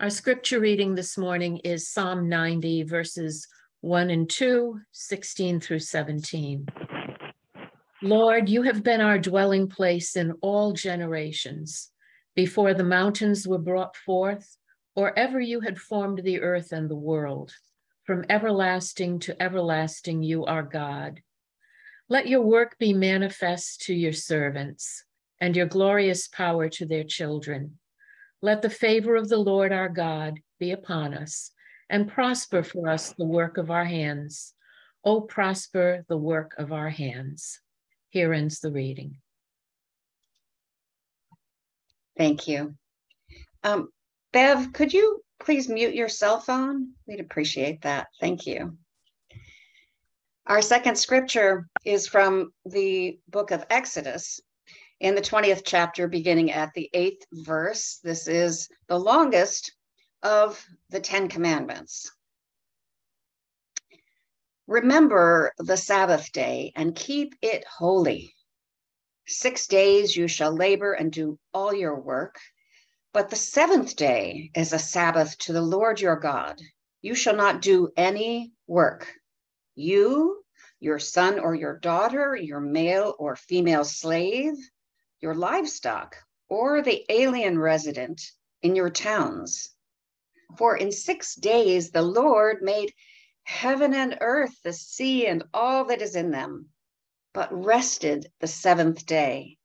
Our scripture reading this morning is Psalm 90, verses 1 and 2, 16 through 17. Lord, you have been our dwelling place in all generations. Before the mountains were brought forth, or ever you had formed the earth and the world, from everlasting to everlasting, you are God. Let your work be manifest to your servants, and your glorious power to their children. Let the favor of the Lord our God be upon us, and prosper for us the work of our hands. O prosper the work of our hands. Here ends the reading. Thank you. Um, Bev, could you please mute your cell phone? We'd appreciate that. Thank you. Our second scripture is from the book of Exodus, in the 20th chapter, beginning at the eighth verse. This is the longest of the Ten Commandments. Remember the Sabbath day and keep it holy. Six days you shall labor and do all your work, but the seventh day is a Sabbath to the Lord your God. You shall not do any work. You, your son or your daughter, your male or female slave, your livestock, or the alien resident in your towns. For in six days the Lord made heaven and earth, the sea, and all that is in them, but rested the seventh day.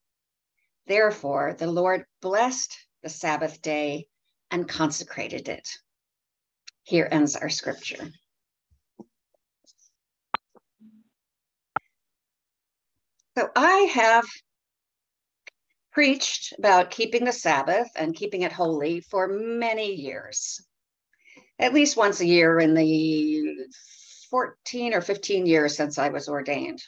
Therefore, the Lord blessed the Sabbath day and consecrated it. Here ends our scripture. So I have preached about keeping the Sabbath and keeping it holy for many years, at least once a year in the 14 or 15 years since I was ordained.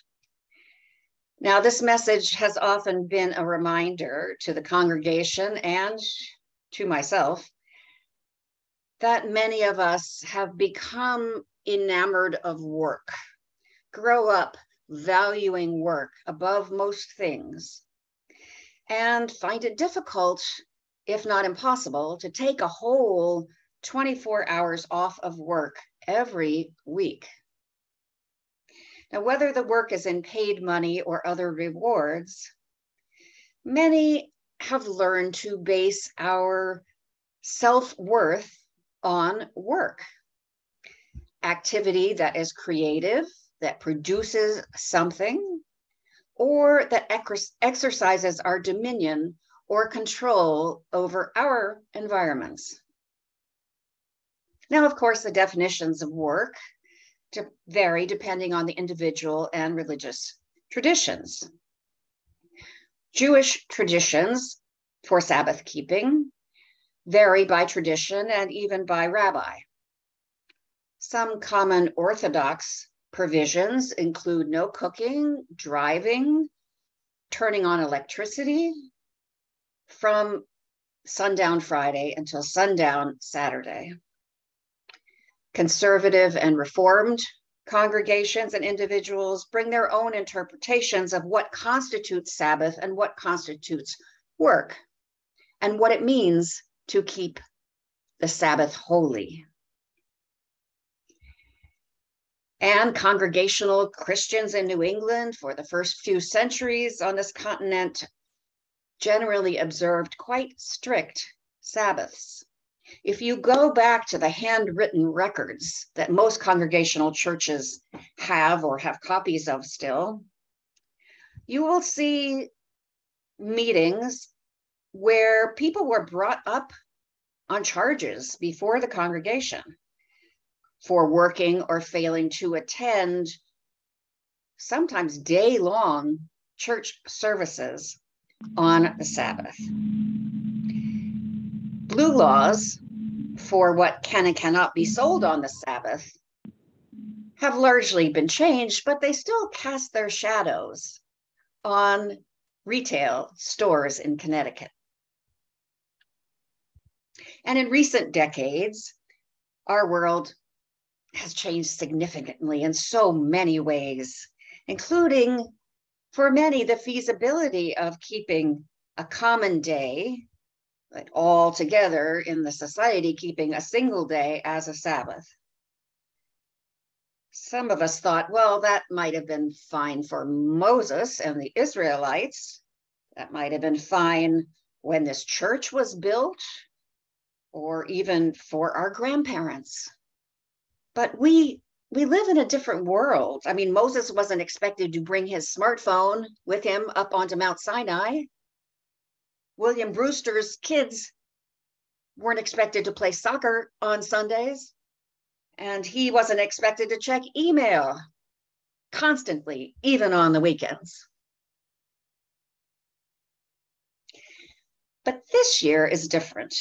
Now, this message has often been a reminder to the congregation and to myself that many of us have become enamored of work, grow up valuing work above most things, and find it difficult, if not impossible, to take a whole 24 hours off of work every week. Now, whether the work is in paid money or other rewards, many have learned to base our self worth on work. Activity that is creative, that produces something, or that ex- exercises our dominion or control over our environments. Now, of course, the definitions of work vary depending on the individual and religious traditions. Jewish traditions for Sabbath keeping vary by tradition and even by rabbi. Some common Orthodox Provisions include no cooking, driving, turning on electricity from sundown Friday until sundown Saturday. Conservative and Reformed congregations and individuals bring their own interpretations of what constitutes Sabbath and what constitutes work and what it means to keep the Sabbath holy and congregational Christians in New England for the first few centuries on this continent generally observed quite strict Sabbaths. If you go back to the handwritten records that most congregational churches have or have copies of still, you will see meetings where people were brought up on charges before the congregation for working or failing to attend sometimes day long church services on the Sabbath. Blue laws for what can and cannot be sold on the Sabbath have largely been changed, but they still cast their shadows on retail stores in Connecticut. And in recent decades, our world has changed significantly in so many ways, including for many the feasibility of keeping a common day but all together in the society keeping a single day as a Sabbath. Some of us thought, well, that might have been fine for Moses and the Israelites. That might have been fine when this church was built, or even for our grandparents. But we we live in a different world. I mean, Moses wasn't expected to bring his smartphone with him up onto Mount Sinai. William Brewster's kids weren't expected to play soccer on Sundays, and he wasn't expected to check email constantly, even on the weekends. But this year is different.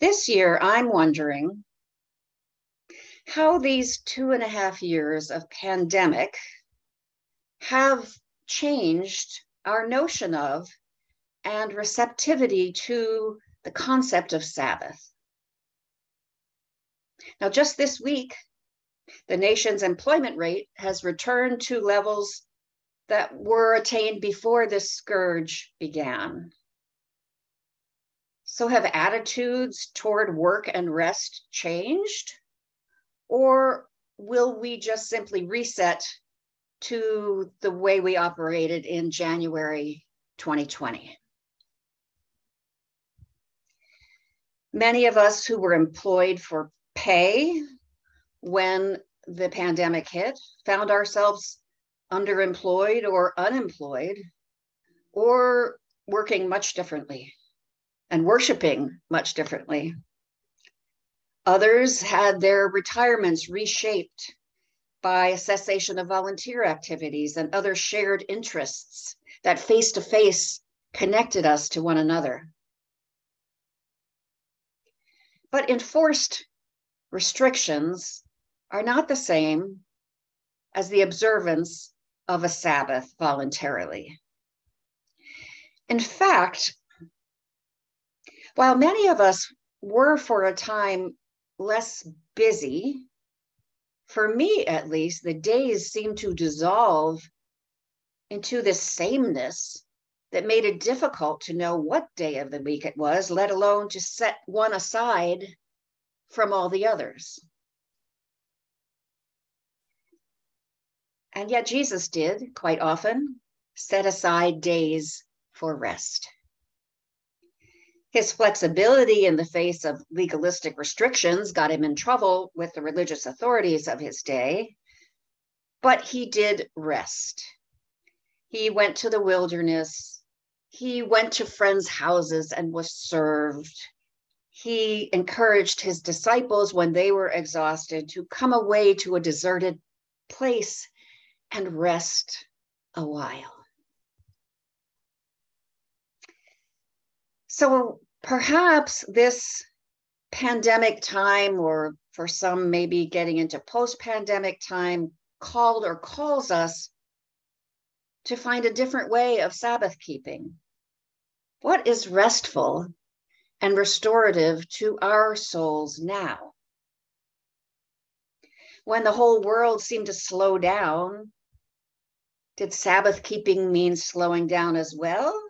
This year, I'm wondering how these two and a half years of pandemic have changed our notion of and receptivity to the concept of Sabbath. Now, just this week, the nation's employment rate has returned to levels that were attained before this scourge began. So, have attitudes toward work and rest changed? Or will we just simply reset to the way we operated in January 2020? Many of us who were employed for pay when the pandemic hit found ourselves underemployed or unemployed or working much differently and worshiping much differently. Others had their retirements reshaped by a cessation of volunteer activities and other shared interests that face to face connected us to one another. But enforced restrictions are not the same as the observance of a Sabbath voluntarily. In fact, while many of us were for a time less busy, for me at least, the days seemed to dissolve into this sameness that made it difficult to know what day of the week it was, let alone to set one aside from all the others. And yet, Jesus did quite often set aside days for rest. His flexibility in the face of legalistic restrictions got him in trouble with the religious authorities of his day, but he did rest. He went to the wilderness, he went to friends' houses and was served he encouraged his disciples when they were exhausted to come away to a deserted place and rest a while. So perhaps this pandemic time, or for some, maybe getting into post pandemic time, called or calls us to find a different way of Sabbath keeping. What is restful and restorative to our souls now. When the whole world seemed to slow down, did Sabbath keeping mean slowing down as well?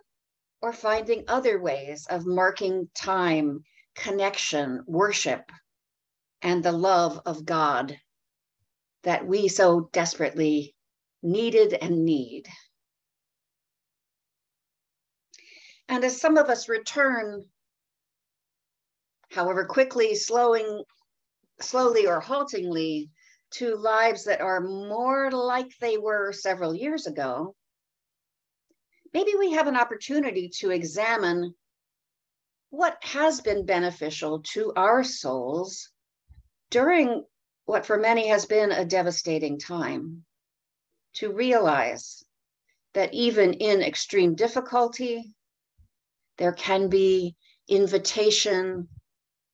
Or finding other ways of marking time, connection, worship, and the love of God that we so desperately needed and need? And as some of us return however quickly, slowing, slowly or haltingly to lives that are more like they were several years ago, maybe we have an opportunity to examine what has been beneficial to our souls during what for many has been a devastating time, to realize that even in extreme difficulty, there can be invitation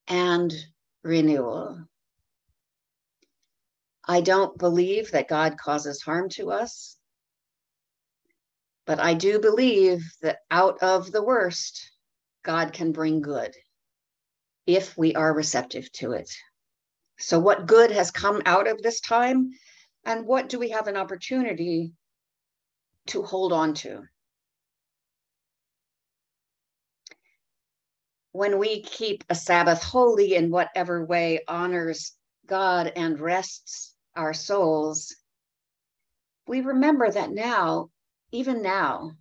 and renewal. I don't believe that God causes harm to us, but I do believe that out of the worst, God can bring good if we are receptive to it. So, what good has come out of this time, and what do we have an opportunity to hold on to? when we keep a Sabbath holy in whatever way honors God and rests our souls, we remember that now, even now,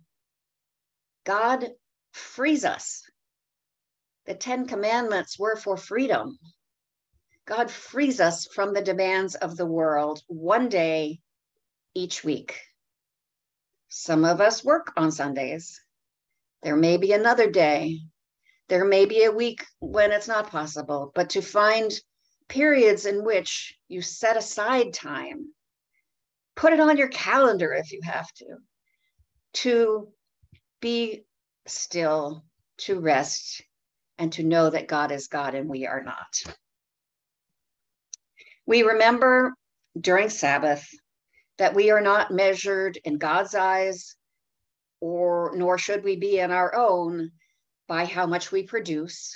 God frees us. The Ten Commandments were for freedom. God frees us from the demands of the world one day each week. Some of us work on Sundays. There may be another day there may be a week when it's not possible, but to find periods in which you set aside time, put it on your calendar if you have to, to be still, to rest, and to know that God is God and we are not. We remember during Sabbath that we are not measured in God's eyes, or nor should we be in our own by how much we produce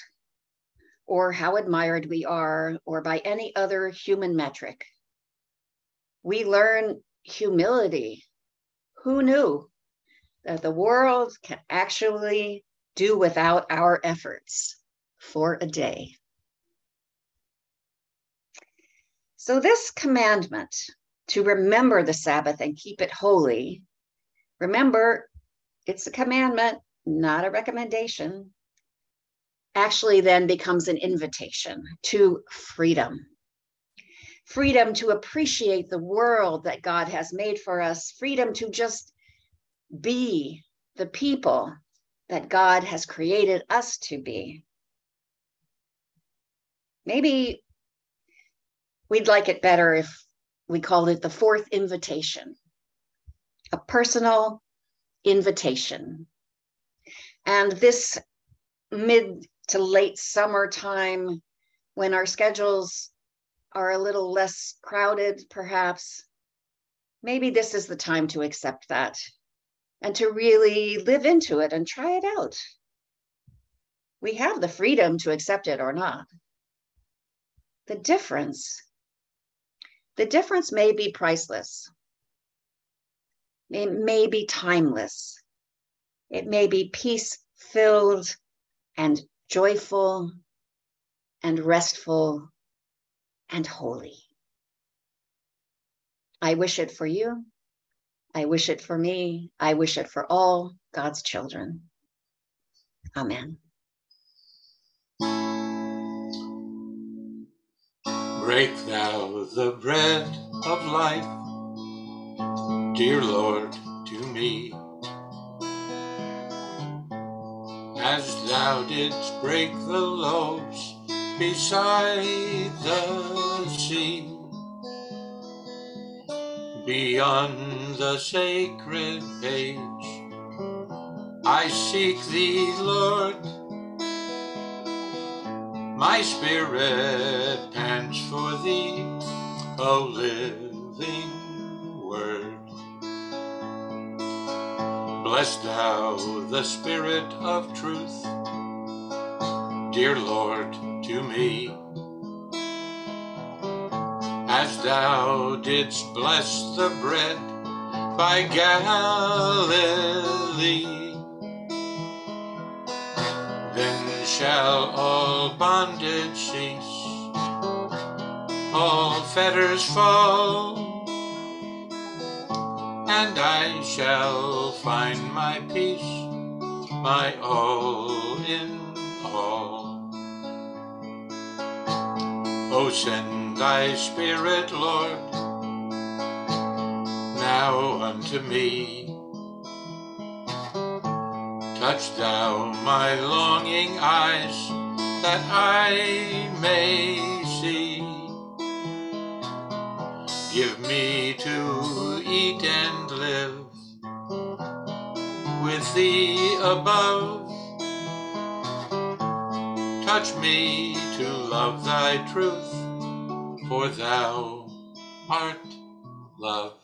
or how admired we are or by any other human metric. We learn humility. Who knew that the world can actually do without our efforts for a day? So, this commandment to remember the Sabbath and keep it holy, remember, it's a commandment not a recommendation, actually then becomes an invitation to freedom. Freedom to appreciate the world that God has made for us, freedom to just be the people that God has created us to be. Maybe we'd like it better if we called it the fourth invitation, a personal invitation and this mid to late summer time, when our schedules are a little less crowded, perhaps, maybe this is the time to accept that and to really live into it and try it out. We have the freedom to accept it or not. The difference, the difference may be priceless. It may be timeless. It may be peace filled and joyful and restful and holy. I wish it for you. I wish it for me. I wish it for all God's children. Amen. Break thou the bread of life, dear Lord, to me. as thou didst break the loaves beside the sea. Beyond the sacred page, I seek thee, Lord. My spirit pants for thee, O living word. Bless thou the Spirit of truth, dear Lord, to me. As thou didst bless the bread by Galilee, then shall all bondage cease, all fetters fall and I shall find my peace, my all in all. Oh, send thy Spirit, Lord, now unto me. Touch thou my longing eyes, that I may see. Give me to eat and live with thee above. Touch me to love thy truth, for thou art love.